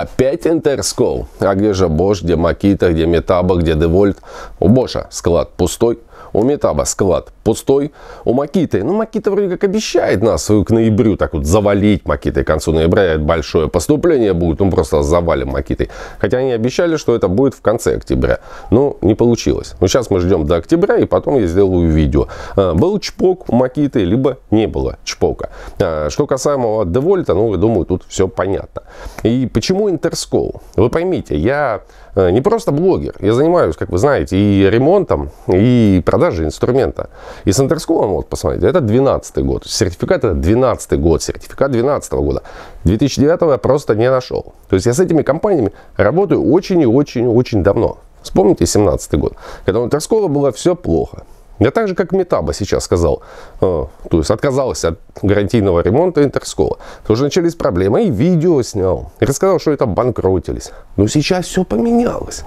Опять Интерскол? А где же Bosch, где Makita, где Metabo, где DeWalt? У Bosch склад пустой, у Метаба склад пустой. У Макиты, ну Макита вроде как обещает нас к ноябрю так вот завалить Макитой. К концу ноября большое поступление будет, ну просто завалим Макитой. Хотя они обещали, что это будет в конце октября. Но не получилось. Но сейчас мы ждем до октября и потом я сделаю видео. А, был чпок у Макиты, либо не было чпока. А, что касаемо Девольта, ну я думаю, тут все понятно. И почему Интерскол? Вы поймите, я э, не просто блогер. Я занимаюсь, как вы знаете, и ремонтом, и продажей инструмента. И с Интерсколом, вот посмотрите, это 12 год. Сертификат это 12 год, сертификат 12 года. 2009 я просто не нашел. То есть я с этими компаниями работаю очень и очень очень давно. Вспомните 17 год, когда у Интерскола было все плохо. Я так же, как Метаба сейчас сказал, э, то есть отказался от гарантийного ремонта Интерскола. Тоже начались проблемы, и видео снял, и рассказал, что это банкротились. Но сейчас все поменялось.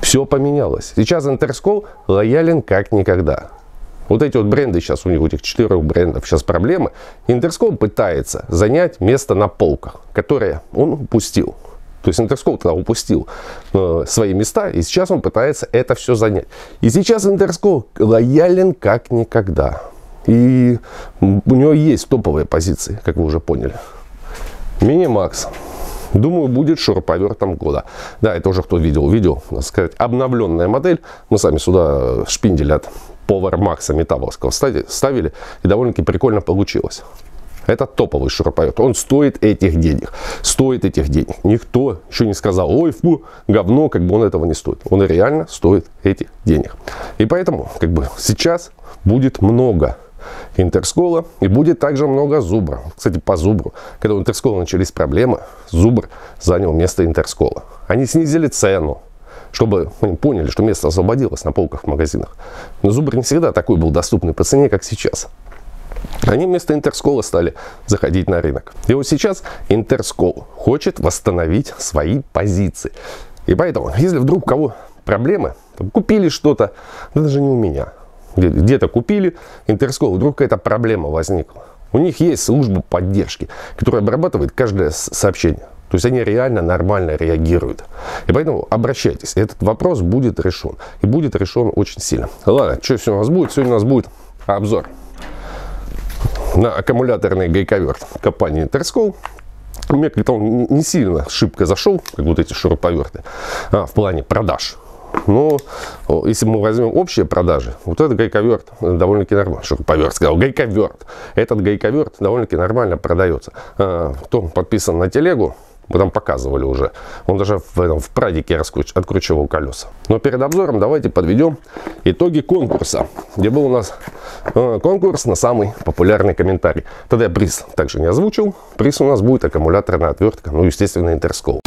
Все поменялось. Сейчас Интерскол лоялен как никогда. Вот эти вот бренды сейчас, у них, этих четырех брендов сейчас проблемы. Интерскол пытается занять место на полках, которое он упустил. То есть Интерскол тогда упустил э, свои места, и сейчас он пытается это все занять. И сейчас Интерскол лоялен как никогда. И у него есть топовые позиции, как вы уже поняли. Минимакс. Думаю, будет шуруповертом года. Да, это уже кто видел, видел, так сказать, обновленная модель. Мы сами сюда шпиндель от Power Max металловского ставили, и довольно-таки прикольно получилось. Это топовый шуруповерт. Он стоит этих денег. Стоит этих денег. Никто еще не сказал, ой, фу, говно, как бы он этого не стоит. Он реально стоит этих денег. И поэтому, как бы, сейчас будет много Интерскола и будет также много Зубра. Кстати, по Зубру, когда у Интерскола начались проблемы, Зубр занял место Интерскола. Они снизили цену, чтобы мы поняли, что место освободилось на полках в магазинах. Но Зубр не всегда такой был доступный по цене, как сейчас. Они вместо Интерскола стали заходить на рынок. И вот сейчас Интерскол хочет восстановить свои позиции. И поэтому, если вдруг у кого проблемы, купили что-то, да даже не у меня, где-то купили Интерскол, вдруг какая-то проблема возникла. У них есть служба поддержки, которая обрабатывает каждое сообщение. То есть они реально нормально реагируют. И поэтому обращайтесь. Этот вопрос будет решен. И будет решен очень сильно. Ладно, что сегодня у нас будет? Сегодня у нас будет обзор на аккумуляторный гайковерт компании Интерскол. Мне как-то он не сильно шибко зашел, как вот эти шуруповерты, а, в плане продаж. Но если мы возьмем общие продажи, вот этот гайковерт довольно-таки нормально. Шуруповерт сказал, гайковерт. Этот гайковерт довольно-таки нормально продается. А, кто подписан на телегу, мы там показывали уже. Он даже в, этом, в прадике раскруч, откручивал колеса. Но перед обзором давайте подведем итоги конкурса, где был у нас э, конкурс на самый популярный комментарий. Тогда я приз также не озвучил. Приз у нас будет аккумуляторная отвертка, ну, естественно, Интерскол.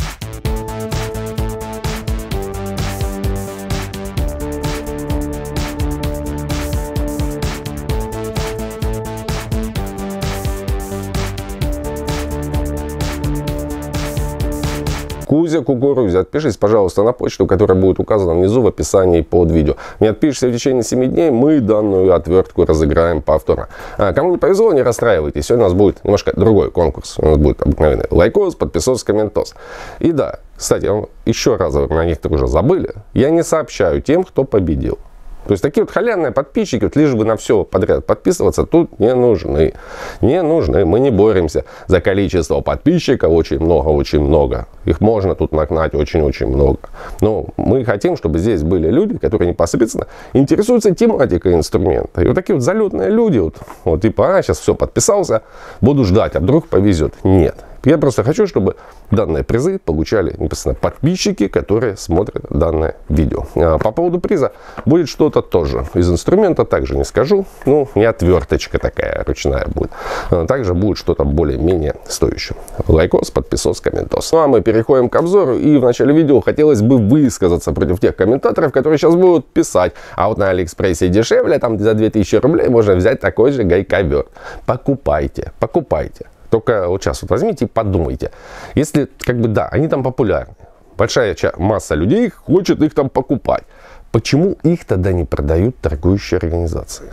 Кузя Кукурузя. Отпишись, пожалуйста, на почту, которая будет указана внизу в описании под видео. Не отпишешься в течение 7 дней, мы данную отвертку разыграем повторно. А, кому не повезло, не расстраивайтесь. Сегодня у нас будет немножко другой конкурс. У нас будет обыкновенный лайкос, подписос, комментос. И да, кстати, еще раз, на некоторые уже забыли, я не сообщаю тем, кто победил. То есть такие вот халявные подписчики, вот лишь бы на все подряд подписываться, тут не нужны. Не нужны. Мы не боремся за количество подписчиков, очень много, очень много. Их можно тут нагнать очень-очень много. Но мы хотим, чтобы здесь были люди, которые непосредственно интересуются тематикой инструмента. И вот такие вот залетные люди, вот, вот типа, а, сейчас все, подписался, буду ждать, а вдруг повезет. Нет. Я просто хочу, чтобы данные призы получали непосредственно подписчики, которые смотрят данное видео. А по поводу приза будет что-то тоже из инструмента, также не скажу. Ну, не отверточка такая ручная будет. А также будет что-то более-менее стоящее. Лайкос, подписос, комментос. Ну а мы переходим к обзору. И в начале видео хотелось бы высказаться против тех комментаторов, которые сейчас будут писать. А вот на Алиэкспрессе дешевле, там за 2000 рублей можно взять такой же гайковерт. Покупайте, покупайте. Только вот сейчас вот возьмите и подумайте. Если, как бы, да, они там популярны. Большая масса людей хочет их там покупать. Почему их тогда не продают торгующие организации?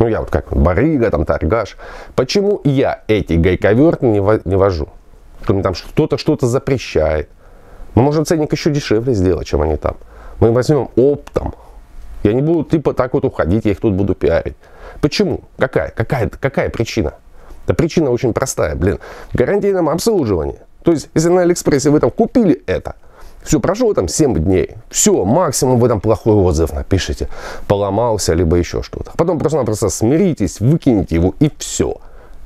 Ну, я вот как барыга, там, торгаш. Почему я эти гайковерты не, во, не вожу? Кто мне там кто-то что-то запрещает. Мы можем ценник еще дешевле сделать, чем они там. Мы возьмем оптом. Я не буду типа так вот уходить, я их тут буду пиарить. Почему? Какая? Какая, какая причина? Да причина очень простая, блин. В гарантийном обслуживании. То есть, если на Алиэкспрессе вы там купили это, все, прошло там 7 дней. Все, максимум вы там плохой отзыв напишите. Поломался, либо еще что-то. Потом просто-напросто смиритесь, выкинете его и все.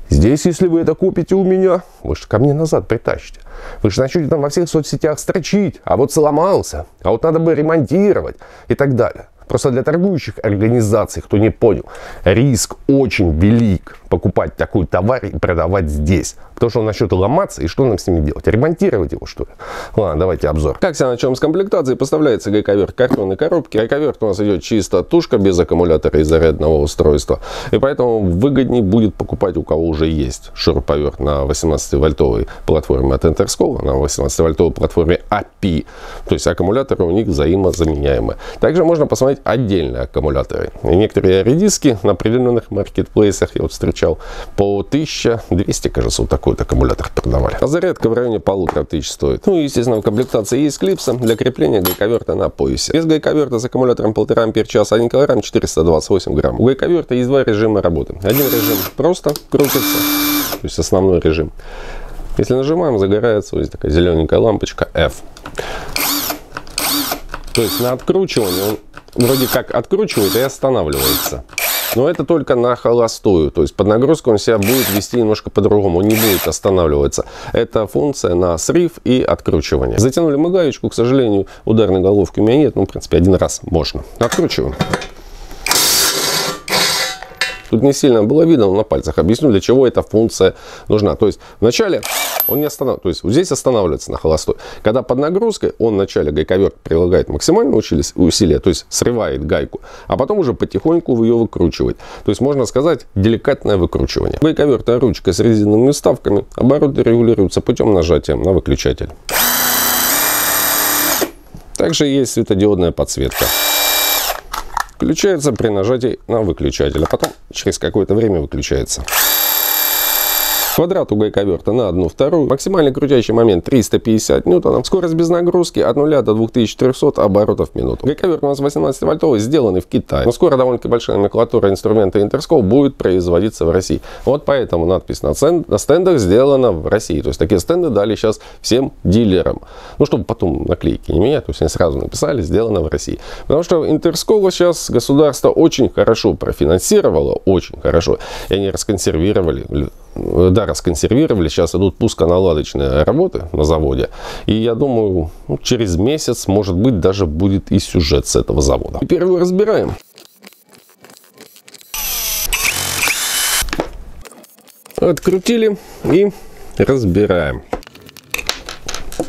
Здесь, если вы это купите у меня, вы же ко мне назад притащите. Вы же начнете там во всех соцсетях строчить, а вот сломался, а вот надо бы ремонтировать и так далее. Просто для торгующих организаций, кто не понял, риск очень велик покупать такой товар и продавать здесь. Потому что он начнет ломаться, и что нам с ними делать? Ремонтировать его, что ли? Ладно, давайте обзор. Как всегда начнем с комплектации. Поставляется гайковерт картонной коробки. Гайковерт у нас идет чисто тушка, без аккумулятора и зарядного устройства. И поэтому выгоднее будет покупать у кого уже есть шуруповерт на 18-вольтовой платформе от Interscope, на 18-вольтовой платформе API. То есть аккумуляторы у них взаимозаменяемые. Также можно посмотреть отдельные аккумуляторы. И некоторые редиски на определенных маркетплейсах я вот встречал по 1200, кажется, вот такой вот аккумулятор продавали. А зарядка в районе полутора тысяч стоит. Ну, естественно, в комплектации есть клипса для крепления гайковерта на поясе. Без гайковерта с аккумулятором 1,5 ампер час 1 килограмм 428 грамм. У гайковерта есть два режима работы. Один режим просто крутится, то есть основной режим. Если нажимаем, загорается вот здесь такая зелененькая лампочка F. То есть на откручивание он вроде как откручивает и останавливается. Но это только на холостую. То есть под нагрузку он себя будет вести немножко по-другому. Он не будет останавливаться. Это функция на срыв и откручивание. Затянули мы гаечку. К сожалению, ударной головки у меня нет. Ну, в принципе, один раз можно. Откручиваем. Тут не сильно было видно, но на пальцах объясню, для чего эта функция нужна. То есть вначале он не останавливается, то есть вот здесь останавливается на холостой. Когда под нагрузкой он вначале гайковерт прилагает максимальное усилие, то есть срывает гайку, а потом уже потихоньку ее выкручивает. То есть можно сказать деликатное выкручивание. Гайковерта ручка с резиновыми вставками, обороты регулируются путем нажатия на выключатель. Также есть светодиодная подсветка включается при нажатии на выключатель, а потом через какое-то время выключается. Квадрат у гайковерта на 1 вторую. Максимальный крутящий момент 350 ньютонов. Скорость без нагрузки от 0 до 2300 оборотов в минуту. Гайковерт у нас 18 вольтовый, сделанный в Китае. Но скоро довольно-таки большая номенклатура инструмента Interscope будет производиться в России. Вот поэтому надпись на, цен, на стендах сделана в России. То есть такие стенды дали сейчас всем дилерам. Ну, чтобы потом наклейки не менять. То есть они сразу написали, сделано в России. Потому что Interscope сейчас государство очень хорошо профинансировало, очень хорошо. И они расконсервировали да, расконсервировали, сейчас идут пусконаладочные работы на заводе. И я думаю, ну, через месяц, может быть, даже будет и сюжет с этого завода. Теперь его разбираем. Открутили и разбираем.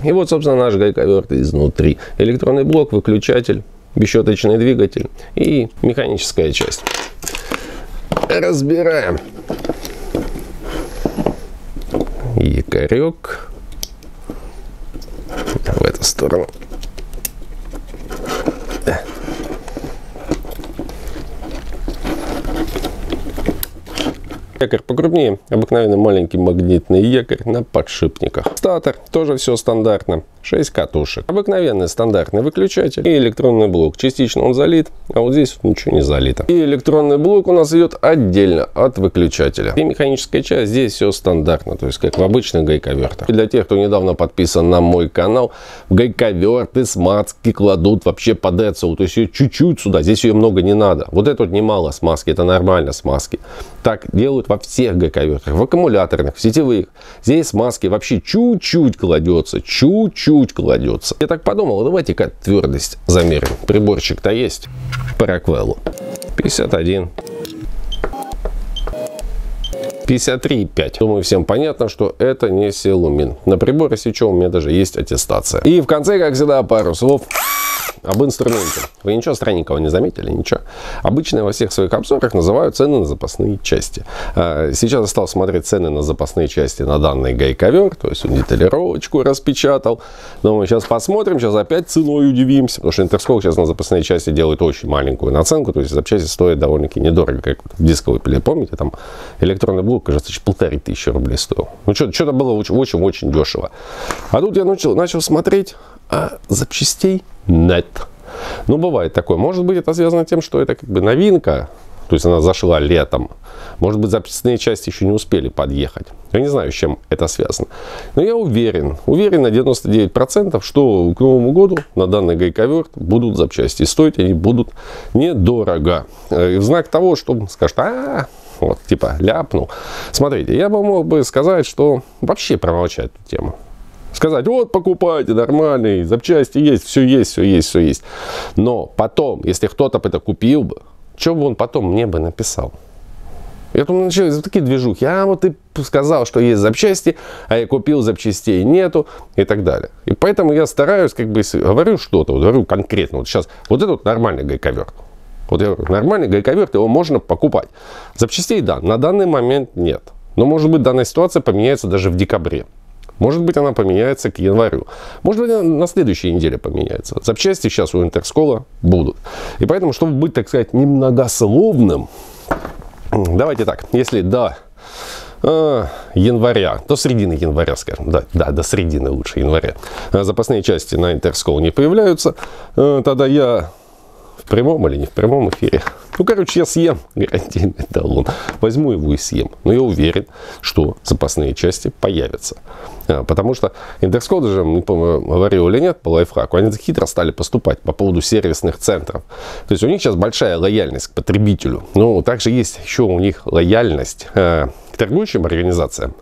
И вот, собственно, наш гайковерт изнутри. Электронный блок, выключатель, бесщеточный двигатель и механическая часть. Разбираем якорек в эту сторону. Якорь покрупнее, обыкновенный маленький магнитный якорь на подшипниках. Статор, тоже все стандартно. 6 катушек. Обыкновенный стандартный выключатель и электронный блок. Частично он залит, а вот здесь ничего не залито. И электронный блок у нас идет отдельно от выключателя. И механическая часть здесь все стандартно, то есть как в обычных гайковертах. И для тех, кто недавно подписан на мой канал, гайковерты смазки кладут вообще под ЭЦУ, то есть ее чуть-чуть сюда, здесь ее много не надо. Вот это вот немало смазки, это нормально смазки. Так делают во всех гайковертах, в аккумуляторных, в сетевых. Здесь смазки вообще чуть-чуть кладется, чуть-чуть чуть кладется. Я так подумал, давайте-ка твердость замерим. Приборчик-то есть по Роквеллу. 51. 53,5. Думаю, всем понятно, что это не силумин. На приборе, что, у меня даже есть аттестация. И в конце, как всегда, пару слов об инструменте. Вы ничего странненького не заметили? Ничего. Обычно во всех своих обзорах называют цены на запасные части. А, сейчас я стал смотреть цены на запасные части на данный гайковер, то есть деталировочку распечатал. Думаю, сейчас посмотрим, сейчас опять ценой удивимся, потому что Интерскол сейчас на запасные части делает очень маленькую наценку, то есть запчасти стоят довольно-таки недорого, как в дисковой помните, там электронный блок, кажется, полторы тысячи рублей стоил. Ну, что-то было очень-очень дешево. А тут я начал, начал смотреть, а запчастей нет. Ну, бывает такое. Может быть, это связано тем, что это как бы новинка, то есть она зашла летом. Может быть, записные части еще не успели подъехать. Я не знаю, с чем это связано. Но я уверен, уверен на 99%, что к Новому году на данный гайковер будут запчасти. И стоить они будут недорого. Э, и в знак того, что скажут, а, вот, типа, ляпнул. Смотрите, я бы мог бы сказать, что вообще промолчать эту тему сказать, вот покупайте нормальные, запчасти есть, все есть, все есть, все есть. Но потом, если кто-то это купил бы, что бы он потом мне бы написал? Я думаю, начались такие движухи. А вот ты сказал, что есть запчасти, а я купил запчастей, нету и так далее. И поэтому я стараюсь, как бы, говорю что-то, вот, говорю конкретно. Вот сейчас, вот этот нормальный гайковерт. Вот я говорю, нормальный гайковерт, его можно покупать. Запчастей, да, на данный момент нет. Но, может быть, данная ситуация поменяется даже в декабре. Может быть, она поменяется к январю. Может быть, она на следующей неделе поменяется. Запчасти сейчас у Интерскола будут. И поэтому, чтобы быть, так сказать, немногословным, давайте так, если до э, января, до середины января, скажем, да, да, до середины лучше января, э, запасные части на Интерскол не появляются, э, тогда я в прямом или не в прямом эфире ну, короче, я съем гарантийный талон. Возьму его и съем. Но я уверен, что запасные части появятся. А, потому что Интерскол даже, не помню, говорил или нет по лайфхаку, они хитро стали поступать по поводу сервисных центров. То есть у них сейчас большая лояльность к потребителю. Но также есть еще у них лояльность э, к торгующим организациям.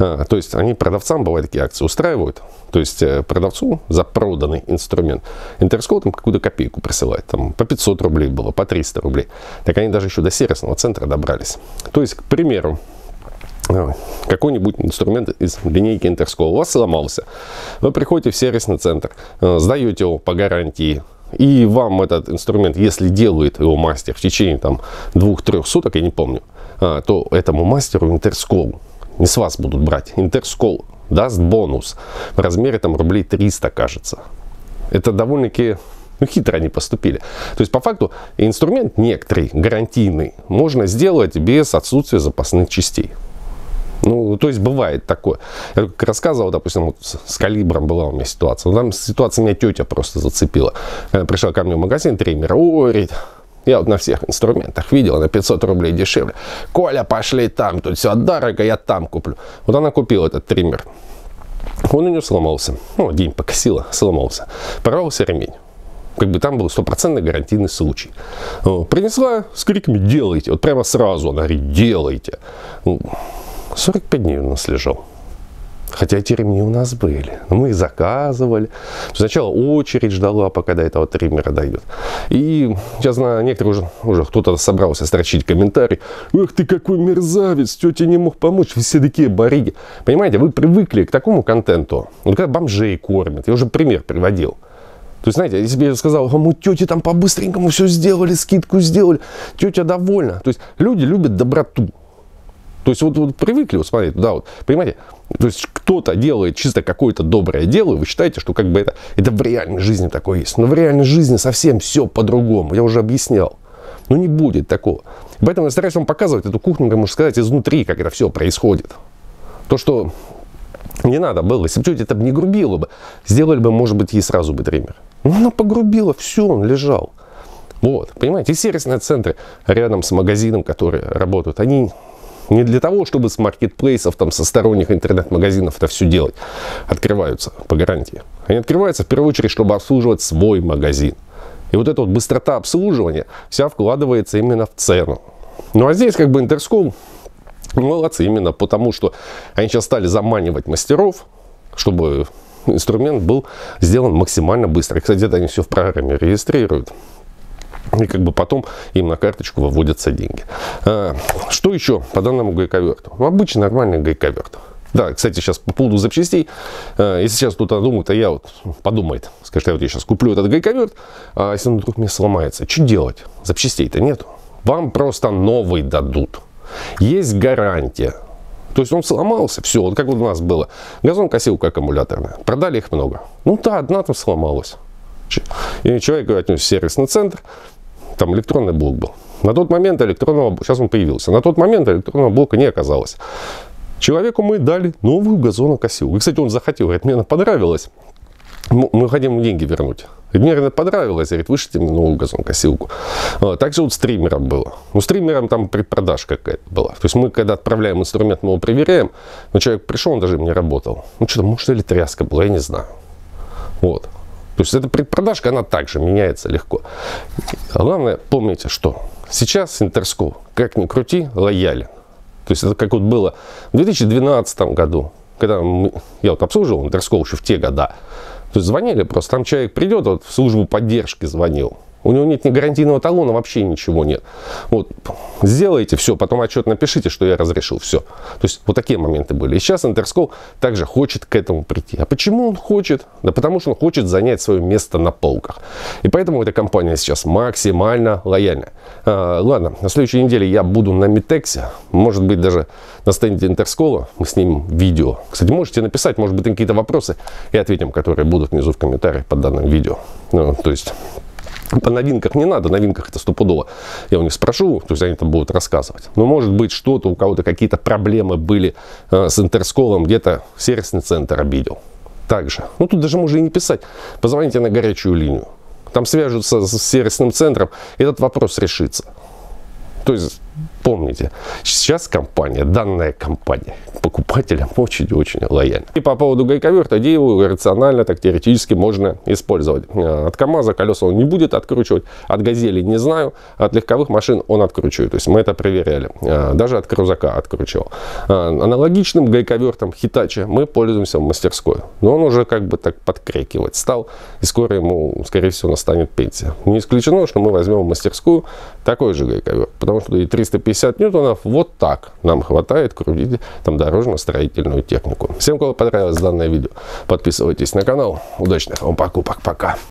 А, то есть они продавцам, бывают такие акции, устраивают. То есть э, продавцу за проданный инструмент Интерскол там какую-то копейку присылает. Там по 500 рублей было, по 300 рублей. Так они даже еще до сервисного центра добрались. То есть, к примеру, э, какой-нибудь инструмент из линейки Интерскол у вас сломался. Вы приходите в сервисный центр, э, сдаете его по гарантии, и вам этот инструмент, если делает его мастер в течение там двух-трех суток, я не помню, то этому мастеру Интерскол не с вас будут брать. Интерскол даст бонус в размере там рублей 300, кажется. Это довольно-таки ну, хитро они поступили. То есть, по факту, инструмент некоторый, гарантийный, можно сделать без отсутствия запасных частей. Ну, то есть бывает такое. Я как рассказывал, допустим, вот с калибром была у меня ситуация. Там ситуация меня тетя просто зацепила. Она пришла ко мне в магазин, тренер, ой, я вот на всех инструментах видел, на 500 рублей дешевле. Коля, пошли там, тут все дорого, я там куплю. Вот она купила этот триммер. Он у нее сломался. Ну, день покосила, сломался. Порвался ремень. Как бы там был стопроцентный гарантийный случай. Принесла с криками «делайте». Вот прямо сразу она говорит «делайте». 45 ну, дней у нас лежал. Хотя эти ремни у нас были. Но мы их заказывали. Сначала очередь ждала, пока до этого триммера дойдет. И сейчас на некоторые уже, уже кто-то собрался строчить комментарий. Эх ты какой мерзавец, тетя не мог помочь, все такие бариги. Понимаете, вы привыкли к такому контенту. Вот когда бомжей кормят, я уже пример приводил. То есть, знаете, если бы я сказал, а мы тете там по-быстренькому все сделали, скидку сделали, тетя довольна. То есть люди любят доброту. То есть вот, вот привыкли, вот смотрите, да, вот, понимаете, то есть кто-то делает чисто какое-то доброе дело, и вы считаете, что как бы это, это в реальной жизни такое есть. Но в реальной жизни совсем все по-другому, я уже объяснял. Но не будет такого. Поэтому я стараюсь вам показывать эту кухню, как можно сказать, изнутри, как это все происходит. То, что не надо было, если бы тетя это не грубила бы, сделали бы, может быть, ей сразу бы триммер. Но она погрубила, все, он лежал. Вот, понимаете, и сервисные центры рядом с магазином, которые работают, они не для того, чтобы с маркетплейсов, там, со сторонних интернет-магазинов это все делать. Открываются по гарантии. Они открываются в первую очередь, чтобы обслуживать свой магазин. И вот эта вот быстрота обслуживания вся вкладывается именно в цену. Ну а здесь как бы Интерском молодцы именно потому, что они сейчас стали заманивать мастеров, чтобы инструмент был сделан максимально быстро. Кстати, это они все в программе регистрируют. И как бы потом им на карточку выводятся деньги. А, что еще по данному гайковерту? Ну, обычный нормальный гайковерт. Да, кстати, сейчас по поводу запчастей. Э, если сейчас кто-то думает, а я вот подумает, скажет, я вот я сейчас куплю этот гайковерт, а если он вдруг мне сломается, что делать? Запчастей-то нету. Вам просто новый дадут. Есть гарантия. То есть он сломался, все, вот как вот у нас было. Газон-косилка аккумуляторная. Продали их много. Ну да, одна там сломалась. И человек отнес в сервисный центр, там электронный блок был. На тот момент электронного, сейчас он появился, на тот момент электронного блока не оказалось. Человеку мы дали новую газонокосилку. И, кстати, он захотел, говорит, мне она понравилась. Мы хотим деньги вернуть. Мне говорит, понравилось, говорит, вышлите мне новую газонокосилку. Также вот стримером было. Ну, стримером там предпродаж какая-то была. То есть мы, когда отправляем инструмент, мы его проверяем. Но человек пришел, он даже не работал. Ну, что-то, может, или тряска была, я не знаю. Вот. То есть эта предпродажка, она также меняется легко. Главное, помните, что сейчас Интерскол, как ни крути, лоялен. То есть это как вот было в 2012 году, когда я вот обслуживал Интерскол еще в те года. То есть звонили просто, там человек придет, вот в службу поддержки звонил, у него нет ни гарантийного талона, вообще ничего нет. Вот, сделайте все, потом отчет напишите, что я разрешил, все. То есть вот такие моменты были. И сейчас Интерскол также хочет к этому прийти. А почему он хочет? Да потому что он хочет занять свое место на полках. И поэтому эта компания сейчас максимально лояльна. А, ладно, на следующей неделе я буду на Митексе, может быть даже на стенде Интерскола, мы снимем видео. Кстати, можете написать, может быть, какие-то вопросы и ответим, которые будут внизу в комментариях под данным видео. Ну, то есть по новинках не надо, новинках это стопудово. Я у них спрошу, то есть они там будут рассказывать. Но может быть что-то, у кого-то какие-то проблемы были э, с интерсколом, где-то сервисный центр обидел. Также. Ну тут даже можно и не писать. Позвоните на горячую линию. Там свяжутся с сервисным центром, этот вопрос решится. То есть Помните, сейчас компания, данная компания, покупателям очень-очень лояльна. И по поводу гайковерта, его рационально, так теоретически можно использовать. Э, от КАМАЗа колеса он не будет откручивать, от Газели не знаю, от легковых машин он откручивает. То есть мы это проверяли. Э, даже от Крузака откручивал. Э, аналогичным гайковертом Hitachi мы пользуемся в мастерской. Но он уже как бы так подкрекивать стал, и скоро ему, скорее всего, настанет пенсия. Не исключено, что мы возьмем в мастерскую такой же гайковерт, потому что и 350 50 ньютонов, вот так нам хватает крутить там дорожно-строительную технику. Всем, кому понравилось данное видео, подписывайтесь на канал. Удачных вам покупок. Пока.